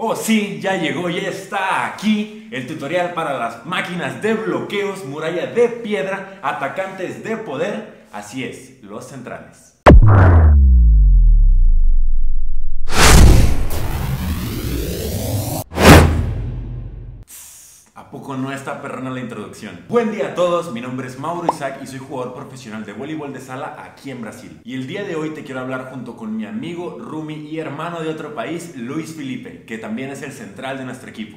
Oh sí, ya llegó, ya está aquí el tutorial para las máquinas de bloqueos, muralla de piedra, atacantes de poder, así es, los centrales. ¿A poco no está perrona la introducción? Buen día a todos, mi nombre es Mauro Isaac y soy jugador profesional de voleibol de sala aquí en Brasil. Y el día de hoy te quiero hablar junto con mi amigo, Rumi y hermano de otro país, Luis Felipe, que también es el central de nuestro equipo.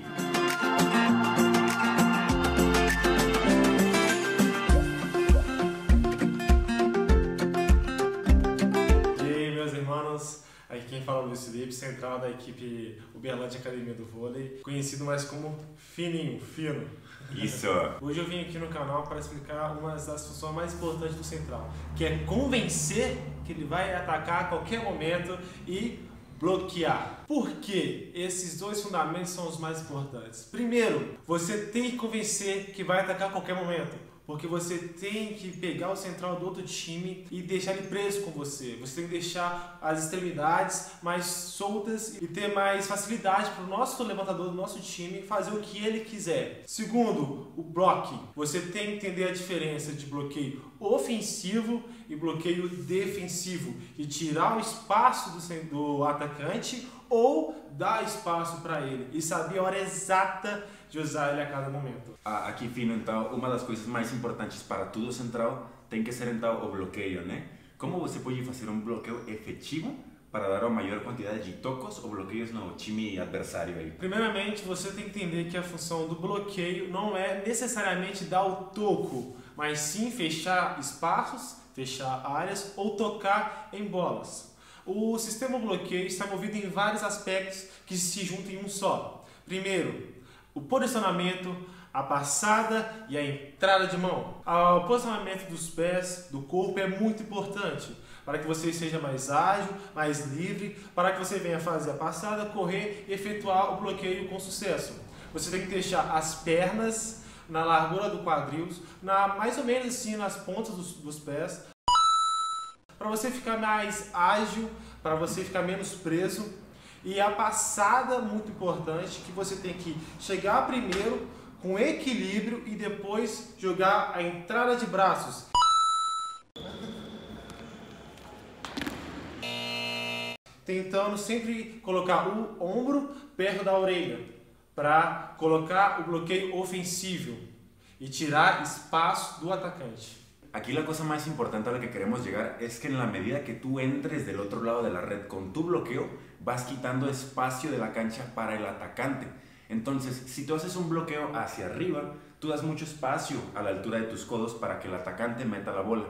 Quem fala é o Luiz Felipe, central da equipe Uberlândia Academia do Vôlei, conhecido mais como Fininho, Fino. Isso. Hoje eu vim aqui no canal para explicar uma das funções mais importantes do central, que é convencer que ele vai atacar a qualquer momento e bloquear. Por que esses dois fundamentos são os mais importantes? Primeiro, você tem que convencer que vai atacar a qualquer momento. Porque você tem que pegar o central do outro time e deixar ele preso com você. Você tem que deixar as extremidades mais soltas e ter mais facilidade para o nosso levantador do nosso time fazer o que ele quiser. Segundo, o blocking. Você tem que entender a diferença de bloqueio ofensivo e bloqueio defensivo. E tirar o espaço do, do atacante ou dar espaço para ele. E saber a hora exata de usar ele a cada momento. Aqui, Fino, então, uma das coisas mais importantes para tudo central tem que ser, então, o bloqueio, né? Como você pode fazer um bloqueio efetivo para dar a maior quantidade de tocos ou bloqueios no time adversário aí? Primeiramente, você tem que entender que a função do bloqueio não é necessariamente dar o toco, mas sim fechar espaços, fechar áreas ou tocar em bolas. O sistema bloqueio está movido em vários aspectos que se juntam em um só. Primeiro, o posicionamento, a passada e a entrada de mão. O posicionamento dos pés, do corpo é muito importante para que você seja mais ágil, mais livre, para que você venha fazer a passada, correr e efetuar o bloqueio com sucesso. Você tem que deixar as pernas na largura do quadril, na, mais ou menos assim nas pontas dos, dos pés, para você ficar mais ágil, para você ficar menos preso. E a passada muito importante que você tem que chegar primeiro com equilíbrio e depois jogar a entrada de braços. Tentando sempre colocar o ombro perto da orelha para colocar o bloqueio ofensivo e tirar espaço do atacante. Aquí la cosa más importante a la que queremos llegar es que en la medida que tú entres del otro lado de la red con tu bloqueo, vas quitando espacio de la cancha para el atacante. Entonces, si tú haces un bloqueo hacia arriba, tú das mucho espacio a la altura de tus codos para que el atacante meta la bola.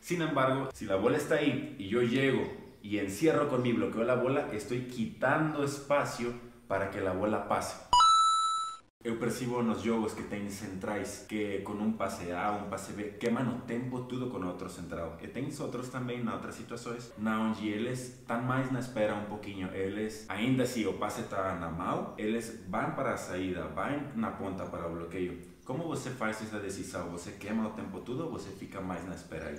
Sin embargo, si la bola está ahí y yo llego y encierro con mi bloqueo la bola, estoy quitando espacio para que la bola pase. Eu percibo nos jogos que tem centrais que com um passe A, um passe B, queimam o tempo tudo com outro central. E tem outros também na outras situações, na onde eles estão mais na espera um pouquinho. Eles, ainda se o passe está na mão, eles vão para a saída, vão na ponta para o bloqueio. Como você faz essa decisão? Você queima o tempo tudo ou você fica mais na espera aí?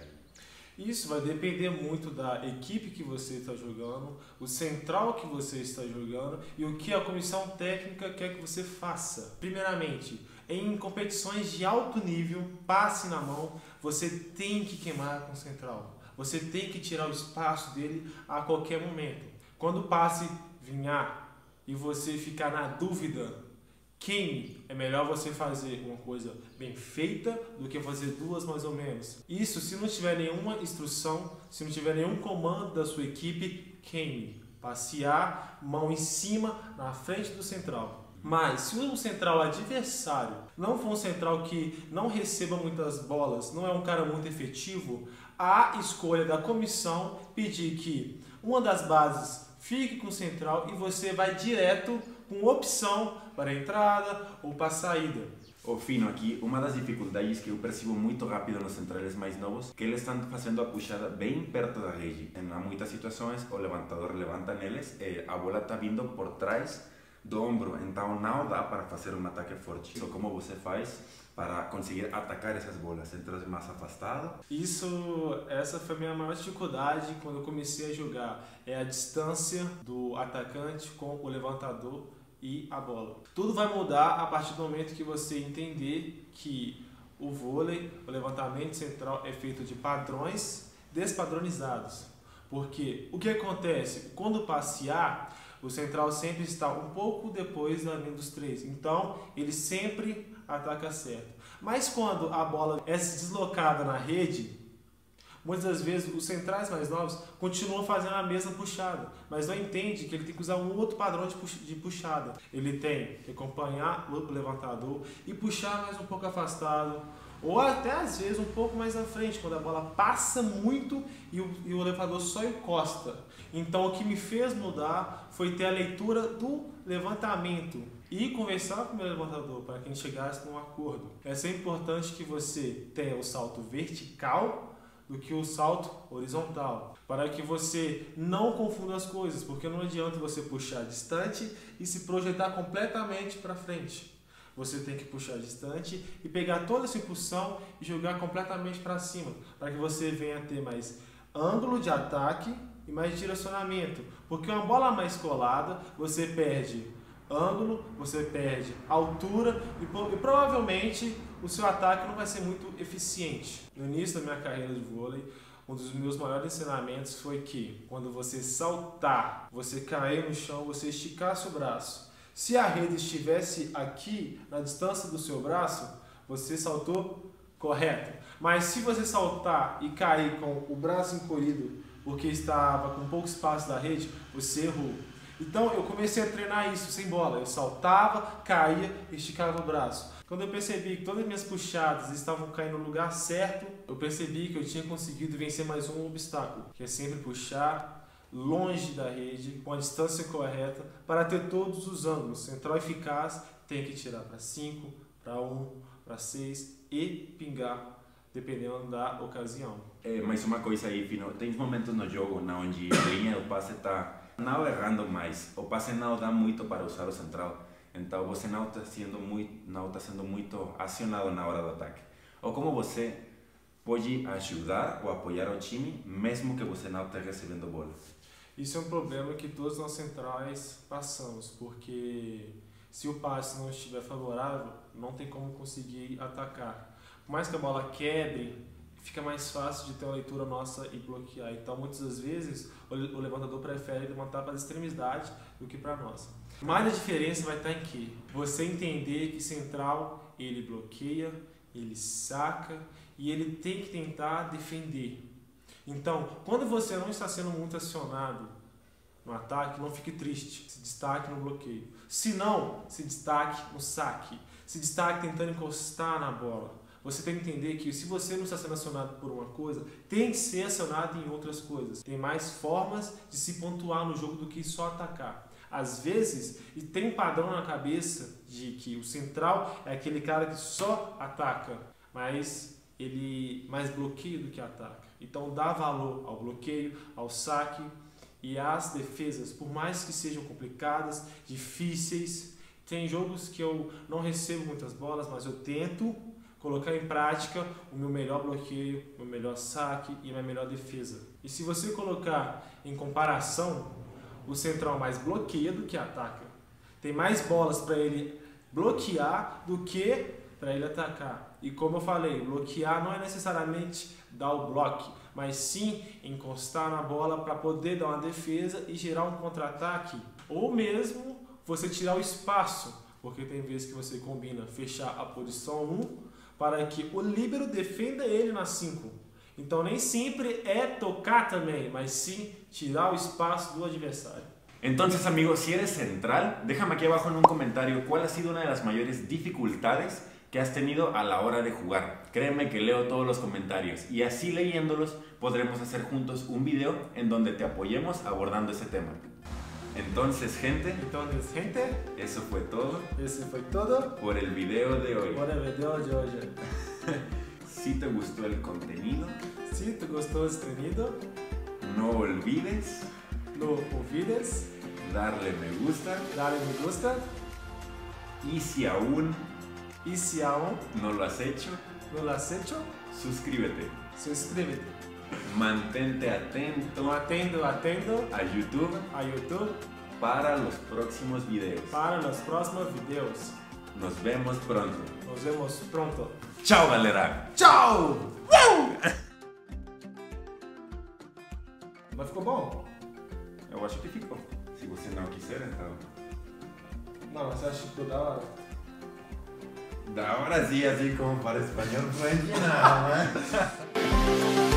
Isso vai depender muito da equipe que você está jogando, o central que você está jogando e o que a comissão técnica quer que você faça. Primeiramente, em competições de alto nível, passe na mão, você tem que queimar com o central. Você tem que tirar o espaço dele a qualquer momento. Quando o passe vinhar e você ficar na dúvida Queime. É melhor você fazer uma coisa bem feita do que fazer duas mais ou menos. Isso se não tiver nenhuma instrução, se não tiver nenhum comando da sua equipe, queime. Passear, mão em cima, na frente do central. Mas se o central adversário não for um central que não receba muitas bolas, não é um cara muito efetivo, a escolha da comissão pedir que uma das bases fique com o central e você vai direto com opção para a entrada ou para a saída. O fino aqui, uma das dificuldades que eu percebo muito rápido nos centrales mais novos, que eles estão fazendo a puxada bem perto da rede. Em muitas situações, o levantador levanta neles, e a bola está vindo por trás do ombro, então não dá para fazer um ataque forte. Ou como você faz para conseguir atacar essas bolas? Entras mais afastado? Isso, essa foi a minha maior dificuldade quando eu comecei a jogar. É a distância do atacante com o levantador e a bola. Tudo vai mudar a partir do momento que você entender que o vôlei, o levantamento central é feito de padrões despadronizados. Porque o que acontece? Quando passear, o central sempre está um pouco depois da linha dos três. Então, ele sempre ataca certo. Mas quando a bola é deslocada na rede, muitas vezes os centrais mais novos continuam fazendo a mesma puxada, mas não entende que ele tem que usar um outro padrão de puxada. Ele tem que acompanhar o levantador e puxar mais um pouco afastado, ou até às vezes um pouco mais à frente, quando a bola passa muito e o, e o levantador só encosta. Então o que me fez mudar foi ter a leitura do levantamento e conversar com o meu levantador para que a gente chegasse num acordo. É sempre importante que você tenha o salto vertical do que o salto horizontal, para que você não confunda as coisas, porque não adianta você puxar distante e se projetar completamente para frente. Você tem que puxar distante e pegar toda essa impulsão e jogar completamente para cima, para que você venha ter mais ângulo de ataque e mais direcionamento. Porque uma bola mais colada, você perde ângulo, você perde altura e, e, provavelmente o seu ataque não vai ser muito eficiente. No início da minha carreira de vôlei, um dos meus maiores ensinamentos foi que quando você saltar, você cair no chão, você esticar o braço se a rede estivesse aqui, na distância do seu braço, você saltou correto. Mas se você saltar e cair com o braço encolhido porque estava com pouco espaço da rede, você errou. Então eu comecei a treinar isso sem bola. Eu saltava, caía, esticava o braço. Quando eu percebi que todas as minhas puxadas estavam caindo no lugar certo, eu percebi que eu tinha conseguido vencer mais um obstáculo, que é sempre puxar, longe da rede, com a distância correta, para ter todos os ângulos. Central eficaz tem que tirar para 5, para 1, para 6 e pingar, dependendo da ocasião. É, mais uma coisa aí, Fino, tem momentos no jogo onde a linha do passe está não errando mais, o passe não dá muito para usar o central, então você não está sendo muito, não está sendo muito acionado na hora do ataque. Ou como você pode ajudar ou apoiar o time, mesmo que você não esteja recebendo bola. Isso é um problema que todos nós centrais passamos, porque se o passe não estiver favorável, não tem como conseguir atacar. Por mais que a bola quebre, fica mais fácil de ter uma leitura nossa e bloquear. Então, muitas das vezes, o levantador prefere levantar para a extremidade do que para a nossa. Mas a diferença vai estar em que você entender que central ele bloqueia, ele saca e ele tem que tentar defender. Então, quando você não está sendo muito acionado no ataque, não fique triste. Se destaque no bloqueio. Se não, se destaque no saque. Se destaque tentando encostar na bola. Você tem que entender que se você não está sendo acionado por uma coisa, tem que ser acionado em outras coisas. Tem mais formas de se pontuar no jogo do que só atacar. Às vezes, e tem um padrão na cabeça de que o central é aquele cara que só ataca, mas ele mais bloqueia do que ataca. Então dá valor ao bloqueio, ao saque e às defesas, por mais que sejam complicadas, difíceis. Tem jogos que eu não recebo muitas bolas, mas eu tento colocar em prática o meu melhor bloqueio, o meu melhor saque e a minha melhor defesa. E se você colocar em comparação, o central mais bloqueia do que ataca. Tem mais bolas para ele bloquear do que para ele atacar. E como eu falei, bloquear não é necessariamente dar o bloco, mas sim encostar na bola para poder dar uma defesa e gerar um contra-ataque, ou mesmo você tirar o espaço, porque tem vezes que você combina fechar a posição 1 para que o líbero defenda ele na 5. Então nem sempre é tocar também, mas sim tirar o espaço do adversário. Entonces, amigos, si eres central, déjame aquí abajo en un comentario cuál ha sido una de las mayores dificultades que has tenido a la hora de jugar. Créeme que leo todos los comentarios y así leyéndolos podremos hacer juntos un video en donde te apoyemos abordando ese tema. Entonces, gente. Entonces, gente. Eso fue todo. Eso fue todo. Por el video de hoy. Por el video de hoy. si te gustó el contenido. Si te gustó el contenido. No olvides. No olvides. darle me gusta darle me gusta y si aún y si aún no lo has hecho, no lo has hecho, suscríbete. suscríbete. Mantente atento Atendo, atendo a YouTube a YouTube para los próximos videos. para los próximos videos. Nos vemos pronto. Nos vemos pronto. Tchau, galera! Tchau! Mas ficou bom? Eu acho que ficou. Se você não quiser, então. Não, você acha que ficou da hora? Da hora sí, así como para español fluente, nada más.